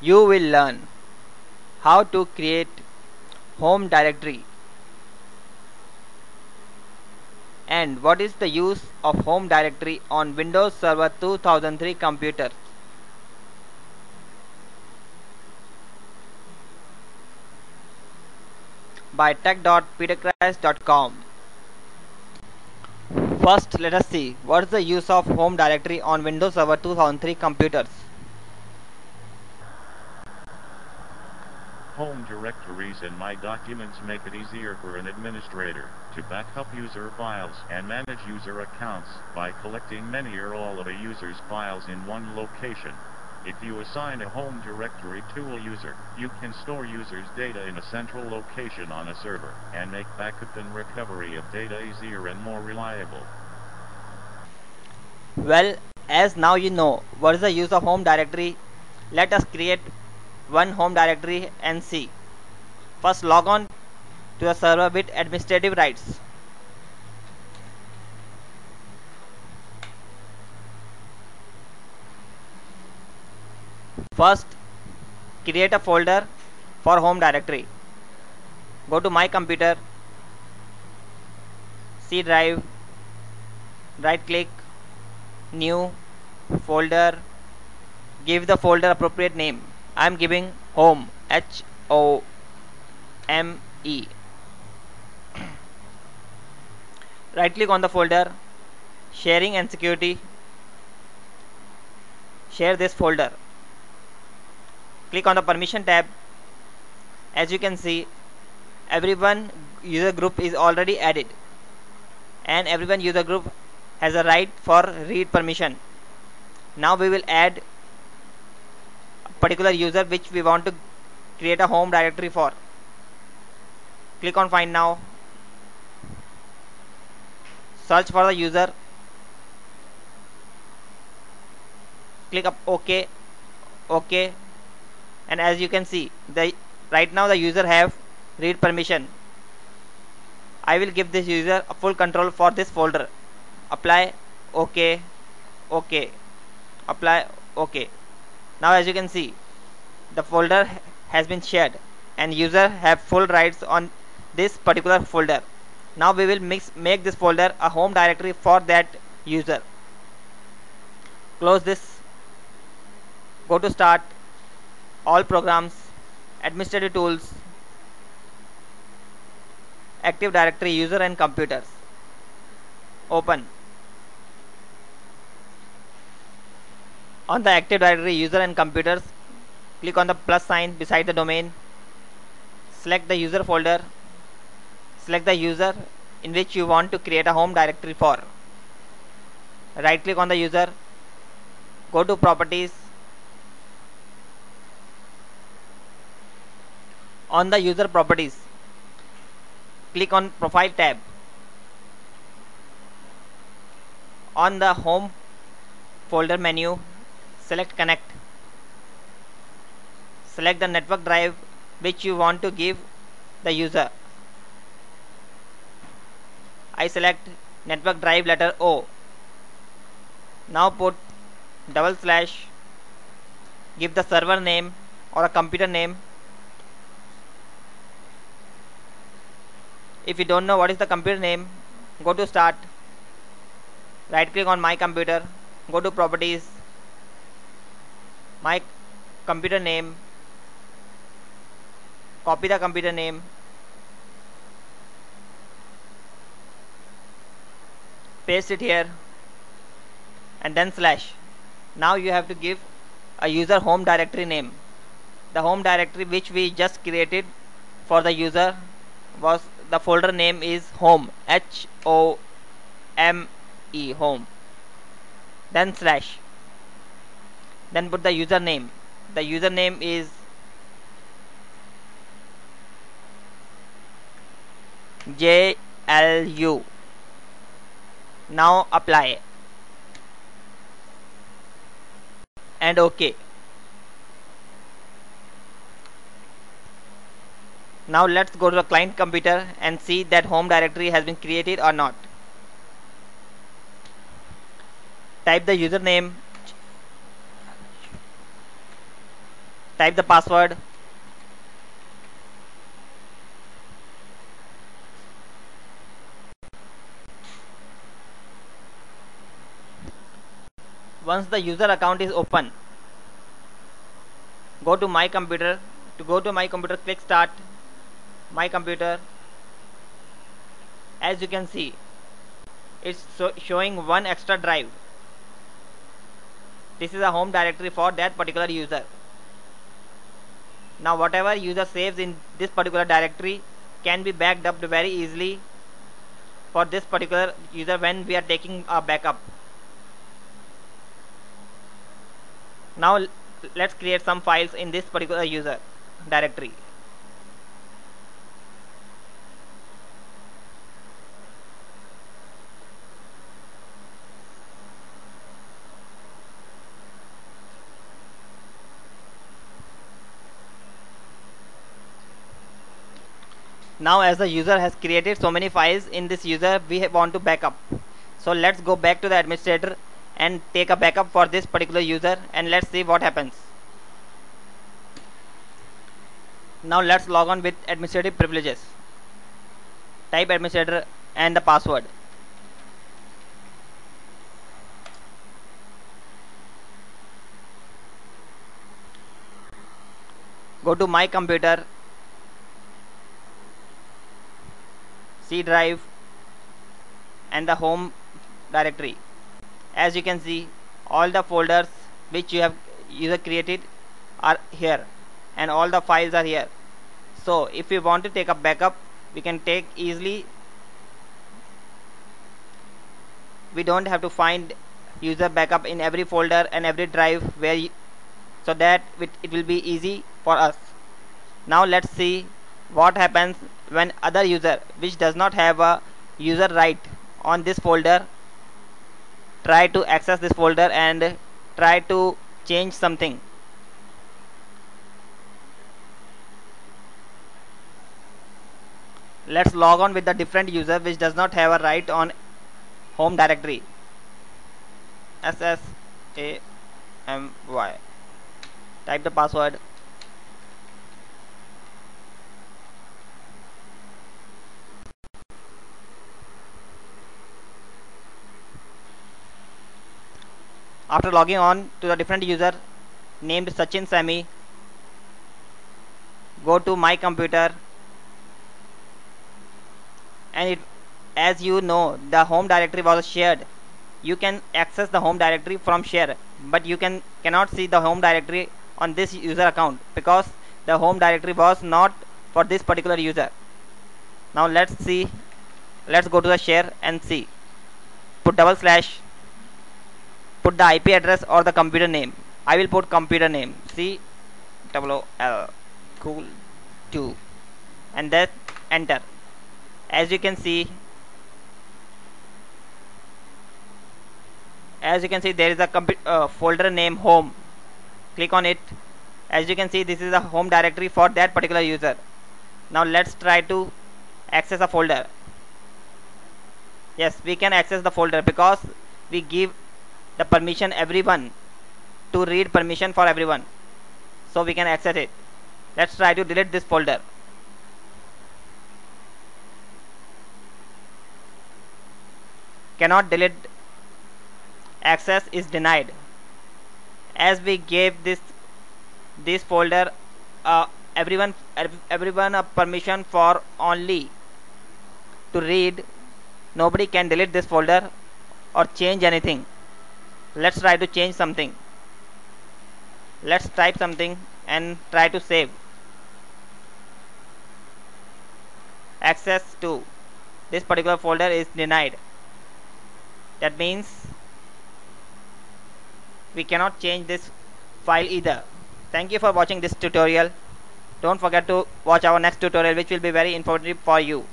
you will learn how to create home directory and what is the use of home directory on Windows Server 2003 computer. by tech.petercrash.com. First, let us see what is the use of home directory on Windows Server 2003 computers. Home directories and My Documents make it easier for an administrator to back up user files and manage user accounts by collecting many or all of a user's files in one location. If you assign a home directory to a user, you can store users' data in a central location on a server and make backup and recovery of data easier and more reliable. Well, as now you know what is the use of home directory, let us create one home directory and see. First log on to the server with administrative rights. First create a folder for home directory. Go to my computer, C drive, right click, new folder, give the folder appropriate name. I am giving home H O M E. right click on the folder, sharing and security, share this folder. Click on the permission tab. As you can see everyone user group is already added and everyone user group has a right for read permission. Now we will add particular user which we want to create a home directory for. Click on find now. Search for the user. Click up ok. Ok. And as you can see the right now the user have read permission. I will give this user a full control for this folder. Apply ok. Ok. Apply ok now as you can see the folder has been shared and user have full rights on this particular folder. Now we will mix make this folder a home directory for that user. Close this. Go to start. All programs administrative tools active directory user and computers. Open on the active directory user and computers click on the plus sign beside the domain select the user folder select the user in which you want to create a home directory for. Right click on the user go to properties. On the user properties click on profile tab. On the home folder menu select connect. Select the network drive which you want to give the user. I select network drive letter O. Now put double slash give the server name or a computer name. If you don't know what is the computer name go to start. Right click on my computer go to properties my computer name copy the computer name. Paste it here. And then slash. Now you have to give a user home directory name. The home directory which we just created for the user was the folder name is home. H O M E home. Then slash then put the username. The username is J L U. Now apply. And OK Now let's go to the client computer and see that home directory has been created or not. Type the username type the password. Once the user account is open go to my computer. To go to my computer click start. My computer. As you can see it's showing one extra drive. This is a home directory for that particular user now whatever user saves in this particular directory can be backed up very easily for this particular user when we are taking a backup. Now let's create some files in this particular user directory now as the user has created so many files in this user we want to backup. So let's go back to the administrator and take a backup for this particular user and let's see what happens. Now let's log on with administrative privileges. Type administrator and the password. Go to my computer C drive and the home directory. As you can see all the folders which you have user created are here and all the files are here. So if we want to take a backup we can take easily. We don't have to find user backup in every folder and every drive where so that it will be easy for us. Now let's see what happens when other user which does not have a user right on this folder try to access this folder and try to change something. Let's log on with the different user which does not have a right on home directory. Ssamy type the password after logging on to the different user named Sachin Samy go to my computer. And it, as you know the home directory was shared. You can access the home directory from share but you can cannot see the home directory on this user account because the home directory was not for this particular user. Now let's see let's go to the share and see. Put double slash put the IP address or the computer name. I will put computer name. C double L. Cool. 2 and then enter. As you can see as you can see there is a uh, folder name home. Click on it. As you can see this is a home directory for that particular user. Now let's try to access a folder. Yes we can access the folder because we give the permission everyone to read permission for everyone. So we can access it. Let's try to delete this folder. Cannot delete. Access is denied. As we gave this this folder uh, everyone everyone a permission for only to read. Nobody can delete this folder or change anything let's try to change something. Let's type something and try to save. Access to. This particular folder is denied. That means we cannot change this file either. Thank you for watching this tutorial. Don't forget to watch our next tutorial which will be very informative for you